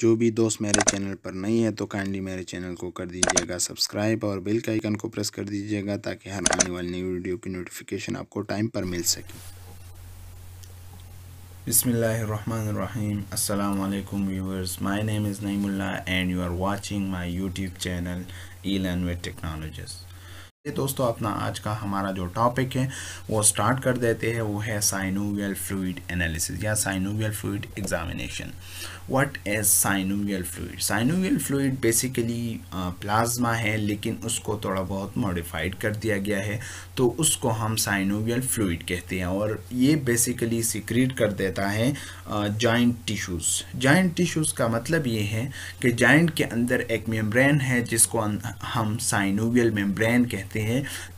जो भी दोस्त मेरे चैनल पर नहीं है तो काइंडली मेरे चैनल को कर दीजिएगा सब्सक्राइब और बेल के आइकन को प्रेस कर दीजिएगा, ताकि हर आने वाली नई वीडियो की नोटिफिकेशन आपको टाइम पर मिल सके। बिसमीम् अल्लाम viewers my name is Naimullah and you are watching my YouTube channel E learn with technologies दोस्तों, अपना आज का हमारा जो टॉपिक है, वो स्टार्ट कर देते हैं। वो है साइनोवियल फ्लूड एनालिसिस या synovial fluid examination what is synovial fluid synovial fluid basically plasma है, लेकिन उसको थोड़ा बहुत मॉडिफाइड कर दिया गया है। तो उसको हम साइनोवियल फ्लूड कहते हैं और ये बेसिकली सिक्रीट कर देता है जॉइंट टिश्यूज़ जॉइंट टिश्यूज़ का मतलब ये है कि जॉइंट के अंदर एक मेम्ब्रेन है, जिसको हम साइनोवियल मेम्ब्रेन कहते हैं।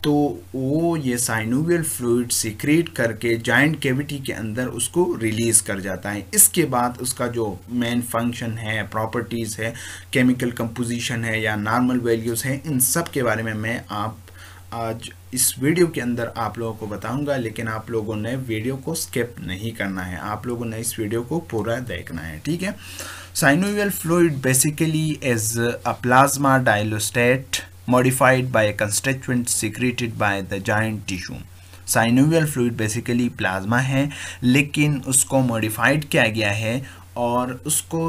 तो वो ये साइनोवियल फ्लूड सिक्रीट करके जॉइंट कैविटी के अंदर उसको रिलीज़ कर जाता है। इसके बाद उसका जो मेन फ़ंक्शन है प्रॉपर्टीज़ है केमिकल कंपोजिशन है या नॉर्मल वैल्यूज़ हैं, इन सब के बारे में मैं आप आज इस वीडियो के अंदर आप लोगों को बताऊँगा, लेकिन आप लोगों ने वीडियो को स्किप नहीं करना है। आप लोगों ने इस वीडियो को पूरा देखना है, ठीक है? Synovial fluid basically as a plasma dialysate modified by a constituent secreted by the giant tissue. Synovial fluid basically plasma है, लेकिन उसको मॉडिफाइड किया गया है और उसको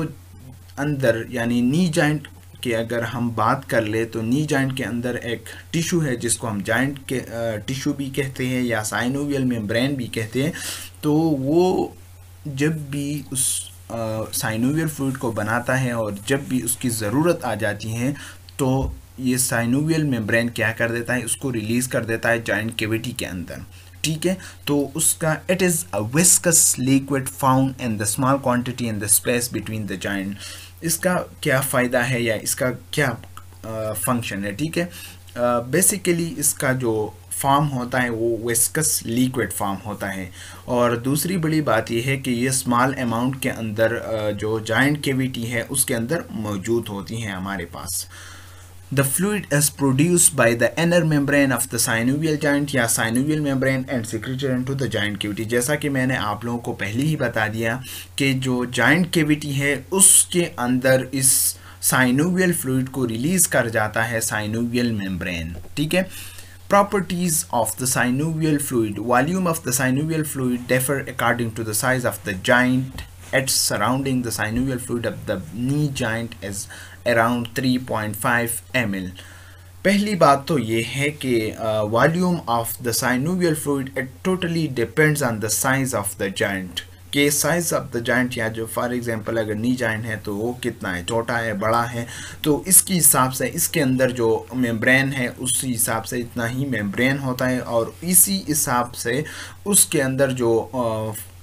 अंदर, यानी नी जॉइंट कि अगर हम बात कर ले तो नी जॉइंट के अंदर एक टिश्यू है जिसको हम जॉइंट के टिश्यू भी कहते हैं या साइनोवियल मेम्ब्रेन भी कहते हैं। तो वो जब भी उस साइनोवियल फ्लूड को बनाता है और जब भी उसकी ज़रूरत आ जाती है तो ये साइनोवियल मेम्ब्रेन क्या कर देता है? उसको रिलीज़ कर देता है जॉइंट केविटी के अंदर। ठीक है? तो उसका it is a viscous liquid found in the small quantity in the space between the joint इसका क्या फ़ायदा है या इसका क्या फ़ंक्शन uh, है? ठीक है? बेसिकली uh, इसका जो फॉर्म होता है वो वेस्कस लिक्विड फॉर्म होता है। और दूसरी बड़ी बात यह है कि ये स्मॉल अमाउंट के अंदर जो जॉइंट केविटी है उसके अंदर मौजूद होती हैं हमारे पास। The fluid is produced by the inner membrane of the synovial joint या synovial membrane and secreted into the joint cavity जैसा कि मैंने आप लोगों को पहले ही बता दिया कि जो joint cavity है उसके अंदर इस साइनोवियल फ्लूइड को रिलीज़ कर जाता है साइनोवियल मेम्ब्रेन ठीक है properties of the synovial fluid volume of the synovial fluid differ according to the size of the joint at surrounding the synovial fluid of the knee joint is around 3.5 ml. पहली बात तो ये है कि volume of the synovial fluid it totally depends on the size of the joint के size of the joint या जो for example अगर नी जॉइंट है तो वो कितना है? छोटा है, बड़ा है? तो इसके हिसाब से, इसके अंदर जो मेम्ब्रेन है, उसी हिसाब से इतना ही मेम्ब्रेन होता है और इसी हिसाब से उसके अंदर जो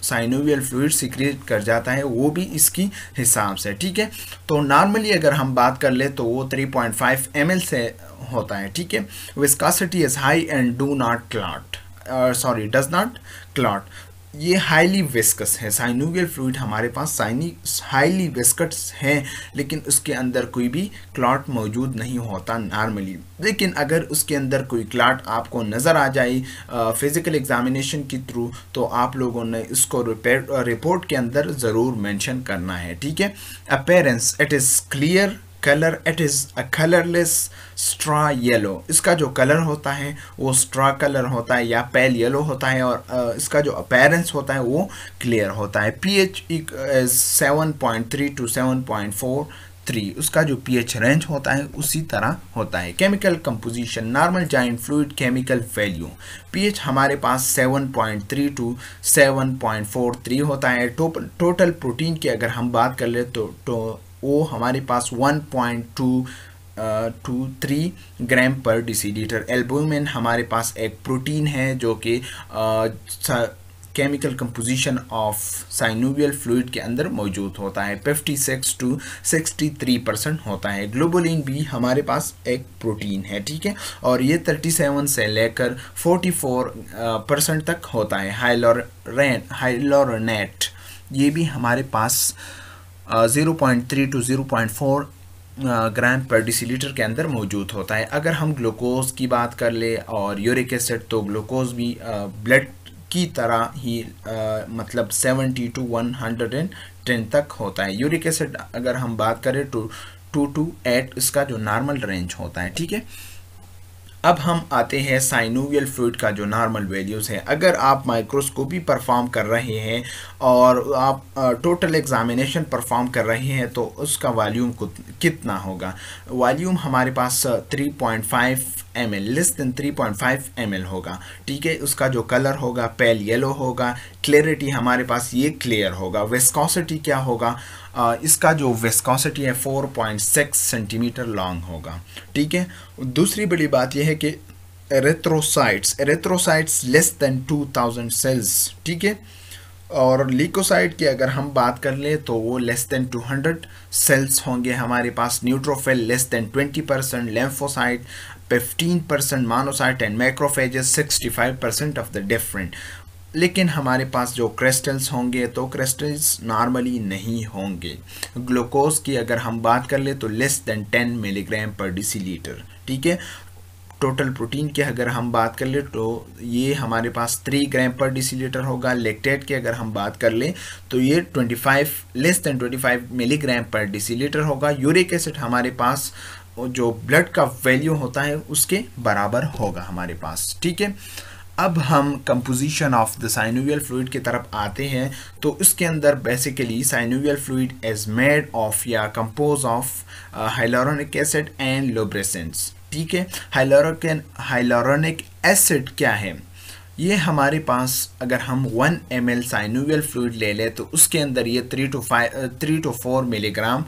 साइनोवियल फ्लूड सिक्रेट कर जाता है, वो भी इसकी हिसाब से, ठीक है? तो नॉर्मली अगर हम बात कर ले तो वो 3.5 पॉइंट से होता है, ठीक है? Viscosity is high and do not clot sorry does not clot ये हाईली विस्कस है। साइनोवियल फ्लूड हमारे पास साइनी हाईली विस्कट्स हैं, लेकिन उसके अंदर कोई भी क्लॉट मौजूद नहीं होता नॉर्मली लेकिन अगर उसके अंदर कोई क्लॉट आपको नज़र आ जाए फ़िज़िकल एग्जामिनेशन के थ्रू तो आप लोगों ने इसको रिपोर्ट के अंदर ज़रूर मेंशन करना है, ठीक है? Appearance it is clear colour it is a colourless straw yellow इसका जो कलर होता है वो स्ट्रा कलर होता है या पेल येलो होता है और इसका जो अपेरेंस होता है वो क्लियर होता है। P H seven point three two seven point four three उसका जो पीएच रेंज होता है उसी तरह होता है। Chemical composition normal joint fluid chemical value PH हमारे पास 7.3 टू 7.43 होता है। टोटल प्रोटीन की अगर हम बात कर ले तो, तो वो हमारे पास 1.2 टू थ्री ग्राम पर डिसीलीटर एल्बुमिन हमारे पास एक प्रोटीन है जो कि chemical composition of synovial fluid के अंदर मौजूद होता है। 56 टू 63 परसेंट होता है। ग्लोबोलिन भी हमारे पास एक प्रोटीन है, ठीक है? और ये 37 से लेकर 44 परसेंट तक होता है। हाइलोरेन हाइलोरनेट ये भी हमारे पास zero point three two zero point four gram पर डिसीलीटर के अंदर मौजूद होता है। अगर हम ग्लूकोज की बात कर ले और यूरिक एसिड तो ग्लूकोज भी ब्लड की तरह ही आ, मतलब 70 टू 110 तक होता है। यूरिक एसिड अगर हम बात करें तो टू टू एट इसका जो नॉर्मल रेंज होता है ठीक है? अब हम आते हैं साइनोवियल फ्लूड का, जो नॉर्मल वैल्यूज़ है। अगर आप माइक्रोस्कोपी परफॉर्म कर रहे हैं और आप टोटल एग्जामिनेशन परफॉर्म कर रहे हैं तो उसका वॉल्यूम कितना होगा? वॉल्यूम हमारे पास 3.5 point M L less than 3.5 M L होगा। ठीक है? उसका जो कलर होगा पेल येलो होगा। क्लियरिटी हमारे पास ये क्लियर होगा। वेस्कोसिटी क्या होगा? इसका जो वेस्कोसिटी है 4.6 सेंटीमीटर लॉन्ग होगा। ठीक है? दूसरी बड़ी बात यह है कि erythrocytes erythrocytes less than 2000 cells ठीक है? और लिकोसाइड की अगर हम बात कर लें तो वो लेस देन 200 सेल्स होंगे हमारे पास। Neutrophil less than 20 percent lymphocyte 15 percent monocyte and macrophages 65 percent of the different लेकिन हमारे पास जो क्रिस्टल्स होंगे तो क्रिस्टल्स नॉर्मली नहीं होंगे। ग्लूकोज की अगर हम बात कर ले तो less than 10 milligram per decilitre ठीक है? टोटल प्रोटीन की अगर हम बात कर ले तो ये हमारे पास थ्री ग्राम पर डिसीलीटर होगा। लेक्टेट की अगर हम बात कर ले तो ये 25 less than 25 milligram per decilitre होगा। यूरिक एसिड हमारे पास, जो ब्लड का वैल्यू होता है, उसके बराबर होगा हमारे पास, ठीक है? अब हम composition of the synovial fluid की तरफ़ आते हैं तो इसके अंदर basically synovial fluid is made of या compose of hyaluronic acid and lubricants ठीक है? हाइलोरोनिक हाइलोरोनिक एसिड क्या है? ये हमारे पास अगर हम one M L synovial fluid ले लें तो उसके अंदर ये three two five three two four milligram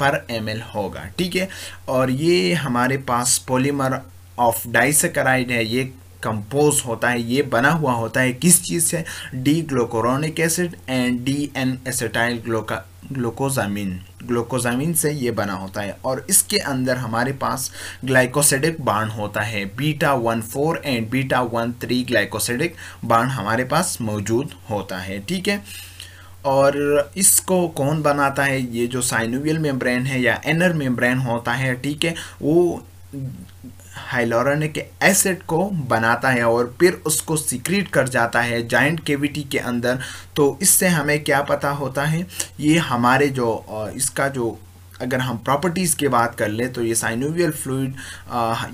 पर एमएल होगा। ठीक है? और ये हमारे पास पोलीमर ऑफ़ डाइसेकराइड है, ये कंपोज होता है, ये बना हुआ होता है, किस चीज़ से? D glucuronic acid and D N acetyl ग्लोका glucosamine glucosamine से ये बना होता है और इसके अंदर हमारे पास ग्लाइकोसिडिक बाण होता है। Beta one four and beta one three glycosidic bond हमारे पास मौजूद होता है, ठीक है? और इसको कौन बनाता है? ये जो साइनोवियल मेम्ब्रेन है या एनर मेम्ब्रेन होता है, ठीक है? वो हाइलोरनिक एसिड को बनाता है और फिर उसको सिक्रीट कर जाता है जॉइंट केविटी के अंदर। तो इससे हमें क्या पता होता है? ये हमारे जो इसका जो अगर हम प्रॉपर्टीज़ की बात कर ले तो ये साइनोवियल फ्लूड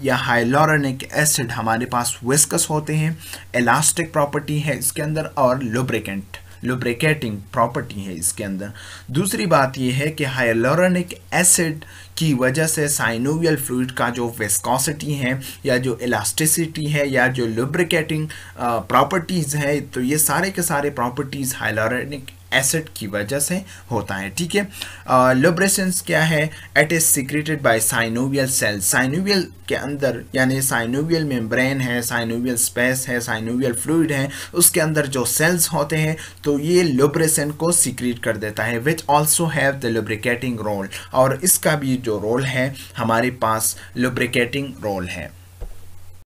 या हाइलोरनिक एसिड हमारे पास विस्कस होते हैं इलास्टिक प्रॉपर्टी है इसके अंदर और लुब्रिकेंट लुब्रिकेटिंग प्रॉपर्टी है इसके अंदर। दूसरी बात यह है कि हाइलोरनिक एसिड की वजह से साइनोवियल फ्लूड का जो वेस्कोसिटी है, या जो इलास्टिसिटी है, या जो लुब्रिकेटिंग प्रॉपर्टीज़ है तो ये सारे के सारे प्रॉपर्टीज़ हाइलोरनिक एसिड की वजह से होता है, ठीक है? लुब्रेसेंस क्या है? It is secreted by synovial cell synovial के अंदर, यानी साइनोवियल मेम्ब्रेन है साइनोवियल स्पेस है साइनोवियल फ्लूड है, उसके अंदर जो सेल्स होते हैं तो ये लुब्रेसेंट को सिक्रेट कर देता है which also have the lubricating role और इसका भी जो रोल है, हमारे पास लुब्रिकेटिंग रोल है।